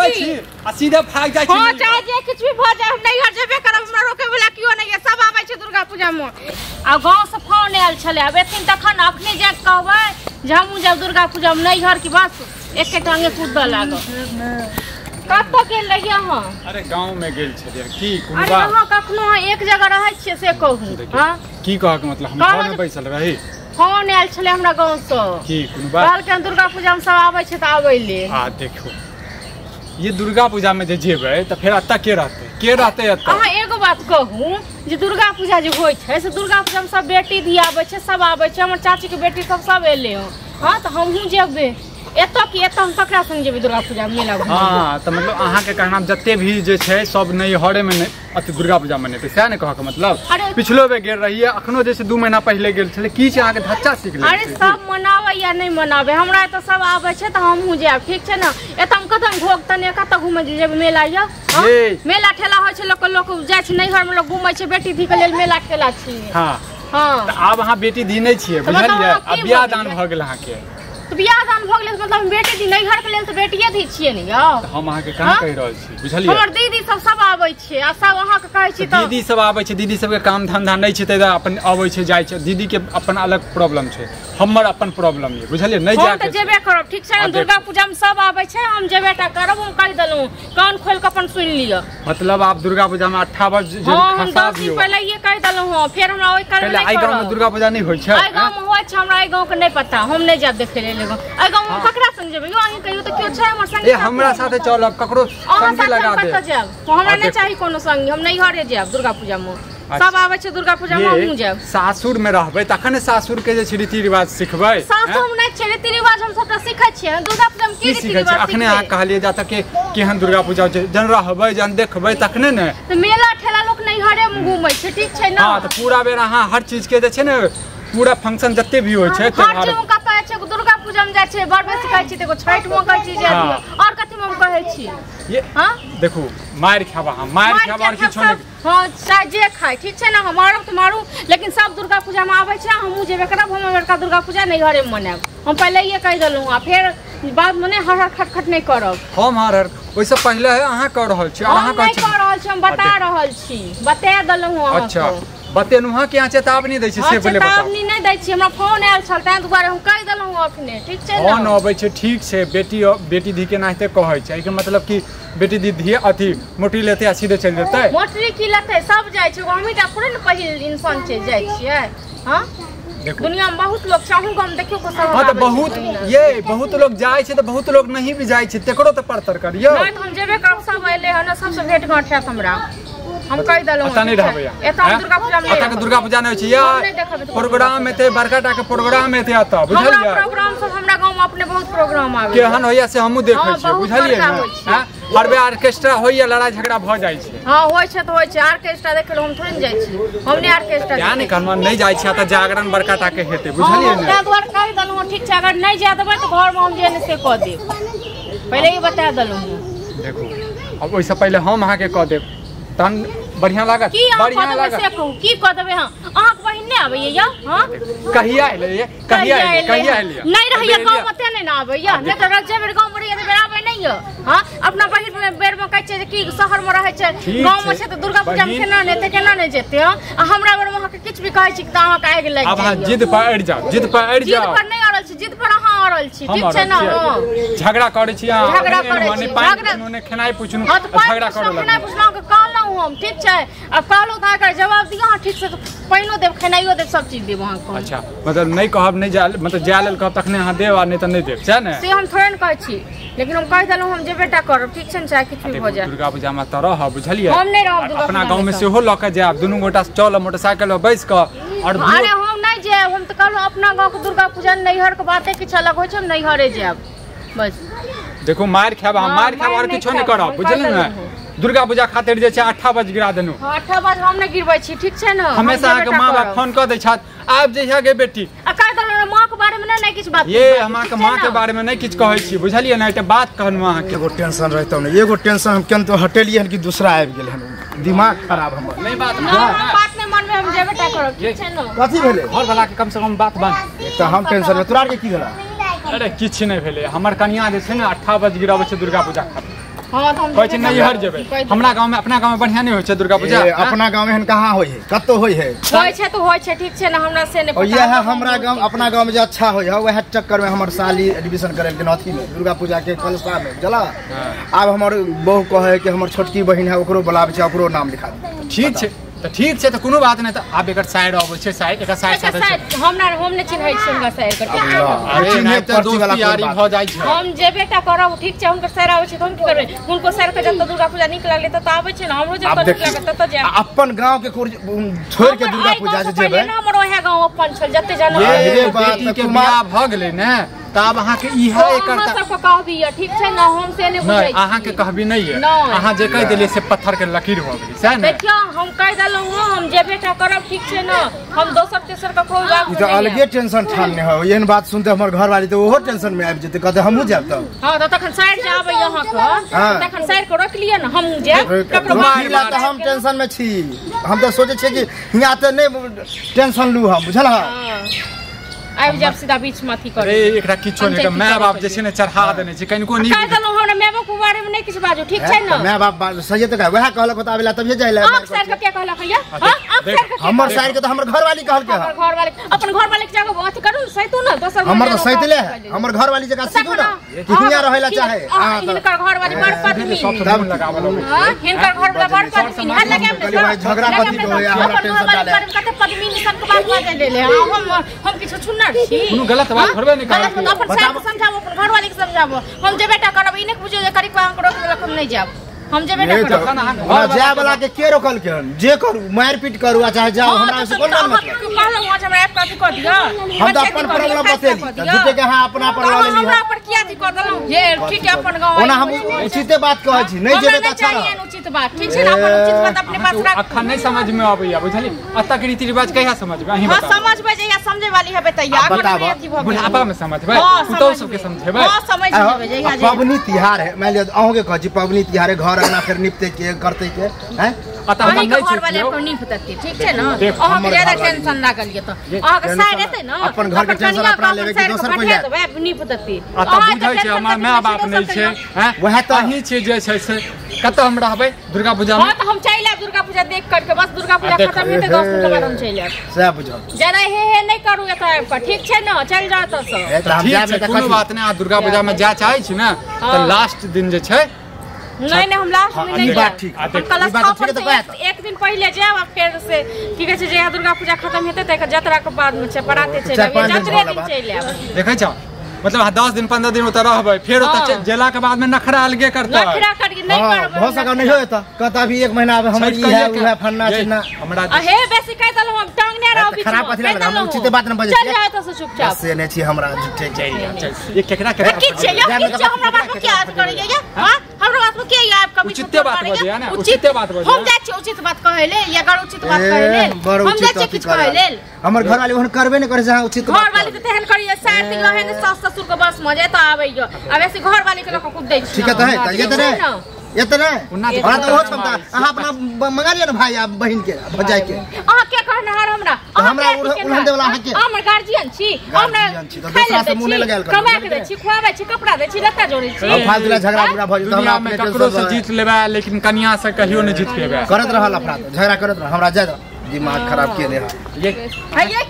रोकबै छी आ सीधे भाग जाइ छी। हाँ। चाहे जे किछु भी भऽ जाए हम नैहर जेबे करब हमरा रोके वाला नहीं है सब आबै छै दुर्गा पूजा में। आ गाँव से फ़ोन आयल छले अब एथिन तखन अपने जे कहबै जे हमहूँ जब दुर्गा पूजा में नैहर की बस एके टांगे कूदऽ लागब। कतऽ गेल रहियै अहाँ? अरे गाँव में गेल छलियै की अरे कुनबा अहाँ कखनो एक जगह रहै छियै से कहू। हाँ? की कहक मतलब हम घर में बैसल रही। फ़ोन आयल छले हमरा गाँव से की कुनबा कहलकै दुर्गा पूजा में सब आबै छै तऽ आबै ले। आ देखो। ये दुर्गा पूजा में जेब जेबै तऽ फेर एतऽ के रहते? के रहते एतऽ अहाँ एगो बात कहू जे दुर्गा पूजा जे होइ छै से दुर्गा पूजा में सब बेटी धी आबै छै सब आबै छै हमर चाची के बेटी सब सब एलै हँ हाँ तो हमहूँ जेबै। एतऽ की एतऽ हम ककरा संग जेबै दुर्गा पूजा मेला घूमे हाँ तऽ मतलब अहाँके कहना जते भी जे छै सब नैहरे में अथी दुर्गा पूजा मनेतै सएह ने कहके मतलब? पिछलो बेर गेल रहियै अखनो जे छै दू महीना पहले गेल छलै की छै अहाँके धच्चा सीख लै अरे सब मनाबै या नहि मनाबै? हमरा एतऽ सब आबै छै तऽ हमहूँ जायब ठीक छै ने? एतऽ हम कतऽ घोग तने कतऽ घूमे जेबै मेला हाँ? ये। मेला ठेला होइ छै लोक लोक जाइ छै नैहर में लोक घूमै छै बेटी धी के लेल मेला ठेला छियै। हाँ। हाँ। तऽ आब अहाँ बेटी दी नहि छियै बुझलियै? अब बियाह दान गेलै? भऽ गेल तऽ बियाह दान भऽ गेलै मतलब हम बेटी धी नैहर के लेल तऽ बेटिए धी छियै ने यौ। हम अहाँके कहाँ हाँ? कहि रहल छी बुझलियै? हमर दीदी सब सब आबै छै आ सब अहाँके कहै छी तऽ दीदी सब आबै छै दीदी सबके काम धंधा नहि छै दुआरे अपन अबै छै जाइ छै। दीदी के अपन अलग प्रॉब्लम छै हमर अपन प्रॉब्लम ये बुझलियै? नहीं हम जाके तऽ जेबे करब ठीक छै? दुर्गा पूजा में सब आबै छै हम जेबे टा करब हम कहि देलहुँ कान खोल के अपन सुनि लिअ। मतलब आप दुर्गा पूजा में अट्ठावन जे हाँ दियौ पहिले ये। कहि देलहुँ हँ फेर हमरा ओहि नहि आई गाँव में करब। दुर्गा पूजा नहीं होइ छै एहि गाँव में होइ छै हमरा एहि गाँव के नहि पता हम नहि जायब देखे लेल। एहि गाँव एहि ककरा संग जेबै यौ अहीं कहियो तऽ केओ छै हमर संग ए हमरा साथे चलब ककरो संगी लगा दे। हमरा कोनो संगी हम दुर्गा पूजा में। अच्छा। सब आबै छै दुर्गा पूजा में हमहूँ ये सासुर में रहबै तखन सासुर के जे छै रीति रिवाज सिखबै सासुर में नहि छै रीति रिवाज हम सबटा सीखै छियै। दुर्गा पूजा में की की रीति सीखै छै रिवाज अखने अहाँ कहलियै जा तक केहन दुर्गा पूजा छै। जहन रहबै जहन देखबै तखने ने। तऽ मेला ठेला लोक नैहरे में घूमै छै ठीक छै ने? हाँ तऽ पूरा बेर अहाँ हर चीज़ के जे छै ने पूरा फ़ंक्शन जते भी होइ छै हर त्योहार। चीज़ में कतऽ जाइ छै पूजा में जाइ छै बड़ बेसी कहै छी तऽ एगो छठि में कहै छी जाय दियौ हाँ। और कथी में हम कहै छी? ये हाँ? देखू मारि खायब अहाँ मारि के और किछो नहीं। हाँ चाहे जे खाय ठीक छै ने हम मारब तऽ मारू लेकिन सब दुर्गा पूजा में आबै छै हमहूँ जेबे करब हम बड़का दुर्गा पूजा नैहरे में मनायब। हम पहिले ये कहि देलहुँ आ फेर बाद में हर हर खटखट नहीं करब। हम हर हर ओइसे पहले है अहाँ कर रहल छी हम अहाँ छी रहल छी हम बता रहल छी बता देलहुँ अहाँके। अच्छा। बतेनु हाँ कि अहाँ चेतावनी दै छी से पहिले बताउ। चेतावनी नहीं दै छी हमरा फ़ोन आयल छल ताहि दुआरे हम कहि देलहुँ अखने ठीक छै फ़ोन ने अबै छै ठीक छै बेटी बेटी धी के नाते कहै छै एहिके मतलब कि बेटी दी धी अथी मोटी लेते आ सीधे चलि जेतै? मोटरी की लेतै सब जाइ छै हमही टा थोड़े ने पहिल इंसान छै जाइ छियै हाँ? देखू। दुनिया में बहुत लोग चाहू गाम देखियो को सब हाँ तो बहुत ये बहुत लोग जाइ छै तऽ बहुत लोग नहीं भी जाइ छै तेकरो तऽ परतर करियौ तो हम जेबे करब सब अइले हन सबसे भेंट घाट हैत हमरा। हम कहि एतऽ नहीं रहबै अहाँ हम दुर्गा पूजा में एतऽ के दुर्गा पूजा छै। या तऽ प्रोग्राम एते बड़का टा के प्रोग्राम एते हमरा बुझलियै? प्रोग्राम सब हमरा गाँव में अपने बहुत प्रोग्राम आवे केहन होइया से हमहूँ देखै छियै बुझलियै ने। हैं? हर बेर ऑर्केस्ट्रा होइया लड़ाई झगड़ा भऽ जाइ छै। हाँ होइ छै होइ छै। ऑर्केस्ट्रा देखे हम थोड़े ने जाइ छी। हम नहीं ऑर्केस्ट्रा या छियै तऽ जागरण बड़का टा के हेतै बुझलियै ने? कहि देलहुँ ठीक छै अगर नहीं जाय देबै तऽ घर में हम जे से कऽ देब। पहिले ही बता देलहुँ हँ। देखू अब ओहिसँ पहिले हम अहाँके कऽ देब। तहन बढ़िया लागत बढ़िया से लागत। कहू की कऽ देबै हाँ? अहाँके बहिन नहि आबैया यौ? हाँ? कहिया एलै ये? कहिया एलै? कहिया एलियै नहीं रहिए एलियै? गाँव में ते नहीं ना आबैया। नहीं तो रजे बेर गाँव में रहिए तो बेर आबै नहीं यौ। हाँ? अपना बहिन में बेर में कहै छै जे की शहर में रहै छै। गाँव में छै। छै तऽ दुर्गा पूजा में केना नहीं एतै केना नहीं जेतै हाँ? आ हमरा बेर में अहाँके किछु भी कहै छी तऽ अहाँके आगि लागि अब अहाँ जिद पर अड़ि जाओ जिद पर अड़ अड़ि जिद पर नहीं अड़ल छी जिद पर अहाँ अड़ल छी ठीक छै ना हाँ? झगड़ा करै छी अहाँ। झगड़ा करै छी, झगड़ा- खेनाइ पुछलहुँ हाँ तो झगड़ा पुछलहुँ लगलहुँ। खेनाइ पुछलहुँ कहलहुँ हम ठीक छै? आ कहलहुँ तऽ अहाँके जवाब दिअ अहाँ ठीक से तऽ पानिओ देब खेनाइयो देब सब चीज़ अहाँके। हम। अच्छा मतलब नहीं कहब नहीं जा मतलब जाय लेल कहब तखने अहाँ देब आ नहीं तऽ नहीं देब सएह ने? से हम थोड़े ने कहै छी लेकिन हम कहि देलहुँ हम जेबे टा करब ठीक छै ने चाहे किछु भी भऽ जाए दुर्गा पूजा में तऽ रहब बुझलियै? हम नहीं रहब अपना गाँव में सेहो लऽ के जायब दुनू गोटा चलब मोटरसाइकिल पर बैस कऽ और अरे हम नहीं जायब हम तऽ कहलहुँ अपना गाँव के दुर्गा पूजा नैहर के बाते किछु अलग होइ छै हम नैहरे जायब बस। देखो मार अहाँ हाँ, मारि और नहि किछो नहीं करब बुझलियै ने। दुर्गा पूजा खातिर जे छै अट्ठा बज गिरा देनु। हम नहीं गिरबै छी ठीक छै ने? हम हमेशा अहाँके माँ बाप फ़ोन कऽ दै छथि आब जइहा गे बेटी। आ कहि देलहुँ माँ के बारे में नहीं किछु बात ये करबै, हम ठीक माँ के बारे में नहीं किछु कहै छी बुझलियै ने? एकटा बात कहलहुँ अहाँके। एगो टेंशन रहतौ ने एगो टेंशन हम केन तो हटेलिए हन कि दूसरा आबि गेल हन। दिमाग खराब हमर। नहीं बात हम बात मन में हम जेबे टा करब ठीक छै ने? कथी भेलै? घर वाला के कम से कम बात। बन तऽ हम टेंशन में तोरा की भेला? अरे किछु नहीं भेलै। हमर कनिया जे छै ने अट्ठा बज गिराबै छै दुर्गा पूजा खातिर। तो हम कहै छै नैहर जेबै कहि देबै। हमरा गाँव में अपना गाँव में बढ़िया नहीं होइ छै दुर्गा पूजा? अपना गाँव में कहाँ होइ है? कतो होइ है? होइ छै तो होइ छै ठीक छै ना हमरा से नहि पता यह है। हमरा गाँव अपना गाँव में जे अच्छा होइ है वह चक्कर में हमर साली एडमिशन करे के नथी में दुर्गा पूजा के कलशा में जला आब हमर बहू कहे कि हमर छोटकी बहिन है ओकरो बुलाबै छै ओकरो नाम लिखा ठीक छै। तऽ ठीक छै तऽ कोनो बात नहि तऽ आब एकर साइड अबै छै साइड एकर साइड अच्छा साइड हमरा हम नहि चिन्है छी हुनका साइड ने? अरे चिन्है नहि तऽ वाला यारी? भऽ जाइ छै। हम जेबे टा करब ठीक छै हुनकर साइड आबै छै तऽ हम की करबै? हुनको साइड के जब दुर्गा पूजा नीक लागलै तऽ आबै छै ने हमरो जब आब नीक लागत तब जायब। अपन गाँव के छोड़ के दुर्गा पूजा पहिले जेबै? ना हमर ओहे गाँव अपन छल जते जानो ये बात बेटी के कुमार- बियाह भऽ गेलै ने। आब अहाँके इएह एकर अहाँ ता- कहबी यऽ, ठीक छै? ने हम से नहि बुझै नहि छी। कहबी नहि है अहाँ जे कहि देलियै से पत्थर के लकीर भऽ गेलै सएह ने? देखियो हम कह हम जेबे करब ठीक छै ने? हम दोसर तेसर ककरो बात ई तो अलगे टेंशन ठानने हो एहन बात सुनते हमर घर वाली तो ओहो टेंशन में आबि जेतै कहते हमहूँ जायब तब? हाँ तऽ तखन साइड जाबै अहाँके हाँ। तखन साइड के रोक लिअ ने हम जायब। ककरो बात वकील हम टेंशन में छी। हम तऽ सोचे छियै कि हियाँ तऽ नहि टेंशन लू हम बुझल हँ हाँ। आबि जायब सीधा बीच में अथी अरे करे एकरा किछो नहि पंचायती माय बाप करे जे छै ने चढ़ा देने छै कनिको नीक कह हमरा माय बाप के बारे में नहीं किछु बाजू ठीक छै ने? माय बाप बात सही तऽ वएह कहलक होता आबे ला तभिए जाए ला आप साइड के क्या कहलक भैया हाँ आप साइड के हमर कहलक? साइड के तो हमर घर वाली कहलके हमर घर वाले अपन घर वाले के जगह अथी करू ने सैतू ना दोसर हमर में तो सैतले है। हमर घर वाली जगह सीखू ना ली। कि हियाँ रहे ला चाहे। अहाँ तो घर वाली बड़ पत्नी मोन लगावल। हाँ, घर वाला बड़ पत्नी लगे झगड़ा के हमरा टेंशन डाले। कते पत्नी के बात बाजे ले ले हाँ, हम हम किछु छी। कोनो गलत बात हाँ? थोड़बे नहीं करब। अपन के समझाबो अपन घर वाली के समझाबो। हम जे बेटा करब ई नहीं बुझियो जे करी को हम रोक देलक हम जे बेटा ये तो घर हमरा वाला के के रोकल के जे करू मारि पीट करू आ चाहे जाओ हमरा से कोन मतलब कहलहुँ आज हमरा एक कथी कऽ दिअ? हम तो अपन प्रॉब्लम बतेली। तऽ झूठे के अहाँ अपना पर लेली। हमरा पर किया अथी कर देलहुँ? ये ठीक है अपन गाँव ओना हम उचिते बात कहै छी नहीं जेबै अच्छा रह उचित बात। ठीक छै ने अपन उचित बात अपने पास रख। अखन नहि समझ में अबैया बुझली अतः के रीति रिवाज कहिया समझबै? अहीं हाँ बताउ। समझबै जे या समझे वाली हेबै तैया आप बताबऽ। बुढ़ापा में समझबै? हाँ, पुतहु समझ सबके। समझेबै? हाँ समझ लेबै जहिया जे पबनी तिहार है। मान लिअ अहूँ के कहै छी पबनी तिहार है घर अंगना फेर निपते के करते के हैं? अतः हम अहीं के नहीं घर वाले छै अपन नहीं पतते ठीक छै ने? अहाँके हमर ज़्यादा। टेंशन लागल ये तो। अहाँके टेंशन साइड एतै ने अपन घर के टेंशन अपना लेबै कि दोसर कोइ जाय? नहीं पतते अतः बुझै छै हमर माय बाप नहि छै हैं? वएह तऽ- अहीं छै जे छै से। कतऽ हम रहबै? दुर्गा पूजा में? हाँ तो हम चलि आयब दुर्गा पूजा देख करके बस दुर्गा पूजा खत्म हेतै दस दिन के बाद हम चलि आयब सएह बुझल ज़्यादा हे हे नहीं करू एतऽ आबि कऽ ठीक छै ने? चलि जाउ तऽ से। ए, तऽ हम ठीक जायब छै कोनो बात नहीं अहाँ दुर्गा पूजा में जाय चाहै छी ने हाँ। लास्ट दिन जे छै नहीं नहीं हम लास्ट में हाँ, नहीं बात जायब ठीक। हम कलश है तो से एक- दिन पहले जाए आ फेर से की कहै छै जहिया दुर्गा पूजा खत्म हेतै तऽ जतरा के बाद में छै पराते चलि जतरे दिन देखै छौ मतलब अहाँ दस दिन पंद्रह दिन ओतऽ रहबै फेर हाँ। गेला के बाद में नखरा अलगे करतै। नखरा करके नहीं हाँ सकै नहीं हो कहता अभी एक महीना अब हमर ई है उ है फन्ना चिन्ना हमरा आ बेसी कहि देलहुँ हम टांग नहि रहब बीच खराब कथी लागल? हम उचिते बात न बजै चल जाए तऽ चुपचाप। से नहि छी हमरा झूठे चाहिए ये केकरा केकरा की छै या की छै हमरा बात में याद करैया या हाँ? हमरा बात के याद कभी उचिते बात बजिया ने, उचिते बात बजिया। हम जाइ छी उचित बात कहै लेल या गड़ उचित बात कहै ए, हम उचित छी अथी किछु कहै हमर घर वाली ओहन करबे नहीं करे जहाँ उचित बात घर वाली करब। तेहन करिए रहे ने सास ससुर के बस में जाए तो आबैयो आ वैसे घर वाली के लोग खूब दै छी ठीक है तो है तो ये तो ये तो नहीं उन्ना तो हमरा तो हो क्षमता मारै अपना मंगा ने भाई आ बहिन के भजाई के? अहाँ के हमरा। तो अहाँ हमरा अथी उड़न देवला अहाँ के? अहाँ हमर गार्जियन छी। हमरा गार्जियन छी, तो खाय दै नहि छी, लगायल करू, कमा के? दै छी खुआबै छी कपड़ा दै छी लत्ता जोड़ै छी। अब फालतू ला झगड़ा उगड़ा भऽ जेतै हमरा अपने ककरो से जीत लेबै लेकिन कनिया से कहियो जीत पेबै करत रहल अपराध झगड़ा करत रह हमरा जाय दिमाग खराब के ले ये है ये